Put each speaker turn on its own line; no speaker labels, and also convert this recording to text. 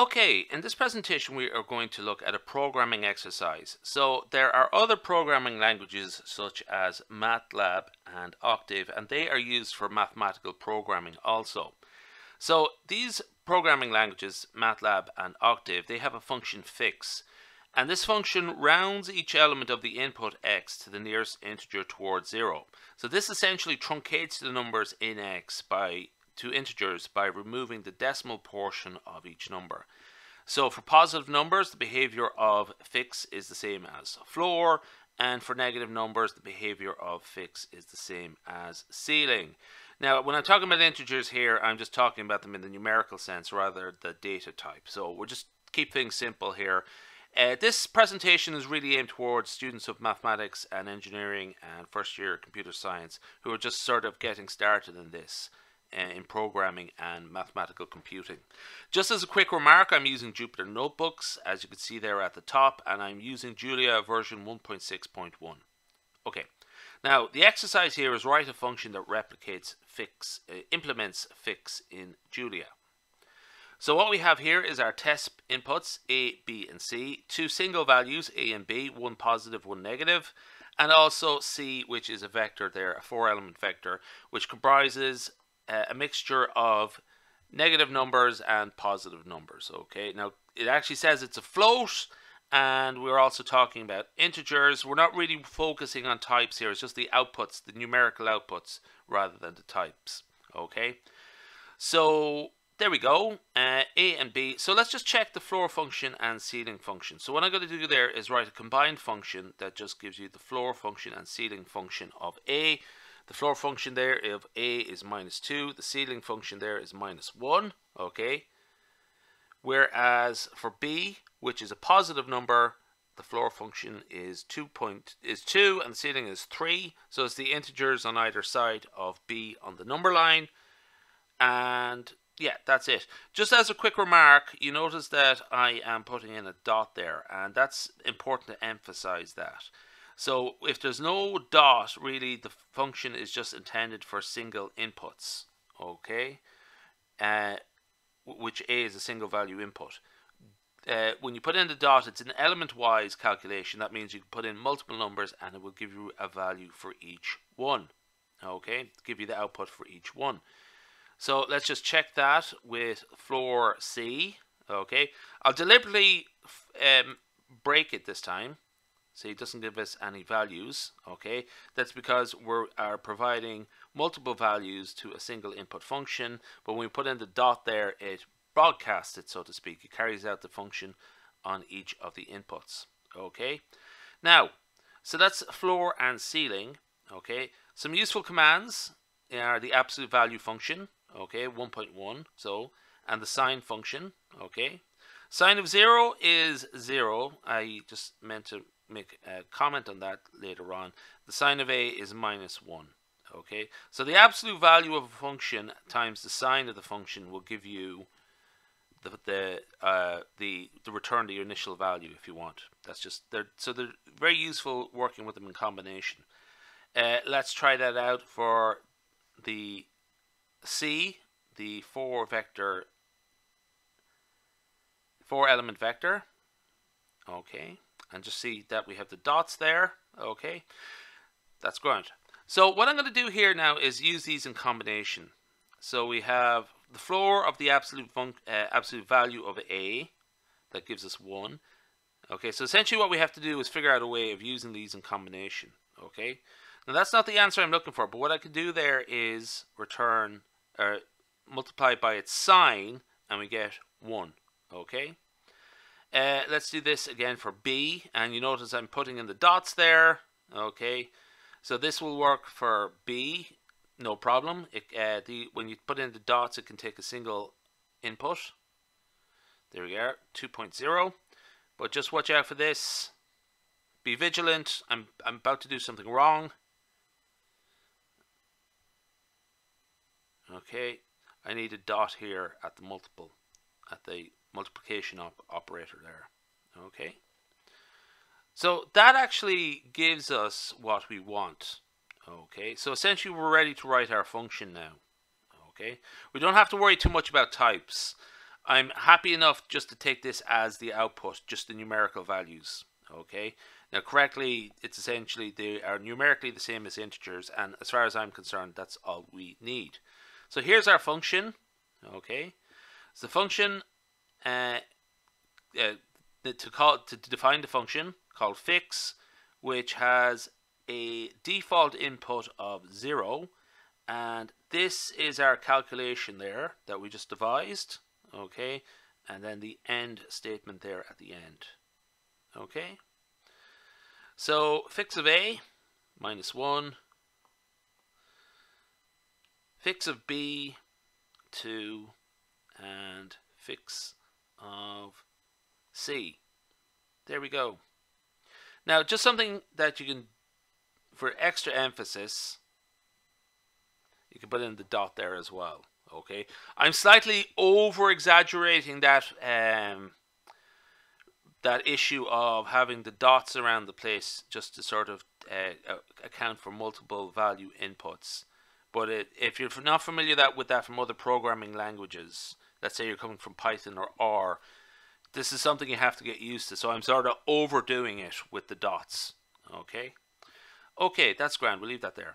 Okay, in this presentation we are going to look at a programming exercise. So there are other programming languages such as MATLAB and Octave and they are used for mathematical programming also. So these programming languages, MATLAB and Octave, they have a function fix and this function rounds each element of the input x to the nearest integer towards zero. So this essentially truncates the numbers in x by to integers by removing the decimal portion of each number. So for positive numbers, the behavior of fix is the same as floor, and for negative numbers, the behavior of fix is the same as ceiling. Now, when I'm talking about integers here, I'm just talking about them in the numerical sense rather the data type. So we'll just keep things simple here. Uh, this presentation is really aimed towards students of mathematics and engineering and first year computer science who are just sort of getting started in this in programming and mathematical computing. Just as a quick remark, I'm using Jupyter Notebooks, as you can see there at the top, and I'm using Julia version 1.6.1. Okay, now the exercise here is write a function that replicates fix, uh, implements fix in Julia. So what we have here is our test inputs A, B and C, two single values A and B, one positive, one negative, and also C which is a vector there, a four element vector, which comprises a mixture of negative numbers and positive numbers. Okay, now it actually says it's a float, and we're also talking about integers. We're not really focusing on types here, it's just the outputs, the numerical outputs, rather than the types. Okay, so there we go, uh, A and B. So let's just check the floor function and ceiling function. So what I'm going to do there is write a combined function that just gives you the floor function and ceiling function of A. The floor function there of a is minus 2. The ceiling function there is minus 1. Okay. Whereas for b, which is a positive number, the floor function is 2 point is 2 and the ceiling is 3. So it's the integers on either side of b on the number line. And yeah, that's it. Just as a quick remark, you notice that I am putting in a dot there, and that's important to emphasize that. So if there's no dot, really the function is just intended for single inputs, okay? Uh, which A is a single value input. Uh, when you put in the dot, it's an element-wise calculation. That means you can put in multiple numbers and it will give you a value for each one. Okay, give you the output for each one. So let's just check that with floor C. Okay, I'll deliberately um, break it this time so it doesn't give us any values okay? That's because we are providing multiple values to a single input function. But when we put in the dot there it broadcasts it so to speak. It carries out the function on each of the inputs okay? Now so that's floor and ceiling okay? Some useful commands are the absolute value function okay? 1.1 so and the sign function okay? Sign of 0 is 0 I just meant to make a comment on that later on. The sign of a is minus 1. Okay, so the absolute value of a function times the sign of the function will give you the the uh, the the return to your initial value if you want. That's just they're so they're very useful working with them in combination. Uh, let's try that out for the C, the four vector, four element vector. Okay and just see that we have the dots there. Okay. That's grand. So what I'm going to do here now is use these in combination. So we have the floor of the absolute uh, absolute value of a. That gives us 1 okay. So essentially what we have to do is figure out a way of using these in combination. Okay. Now that's not the answer I'm looking for but what I could do there is return or uh, multiply by its sign, and we get 1 okay uh, let's do this again for B, and you notice I'm putting in the dots there. Okay, so this will work for B, no problem. It, uh, the, when you put in the dots, it can take a single input. There we are, 2.0. But just watch out for this. Be vigilant. I'm, I'm about to do something wrong. Okay, I need a dot here at the multiple, at the multiplication op operator there. Okay. So that actually gives us what we want. Okay, so essentially we're ready to write our function now. Okay, we don't have to worry too much about types. I'm happy enough just to take this as the output, just the numerical values. Okay. Now, correctly, it's essentially they are numerically the same as integers, and as far as I'm concerned, that's all we need. So here's our function. Okay. So the function uh, uh, to call to define the function called fix, which has a default input of zero, and this is our calculation there that we just devised. Okay. And then the end statement there at the end. Okay. So fix of A minus 1 fix of B 2 and fix of C. There we go. Now just something that you can for extra emphasis you can put in the dot there as well Okay, I'm slightly over exaggerating that um, that issue of having the dots around the place just to sort of uh, account for multiple value inputs. But it, if you're not familiar that with that from other programming languages, let's say you're coming from Python or R, this is something you have to get used to. So I'm sort of overdoing it with the dots. Okay. Okay, that's grand. We'll leave that there.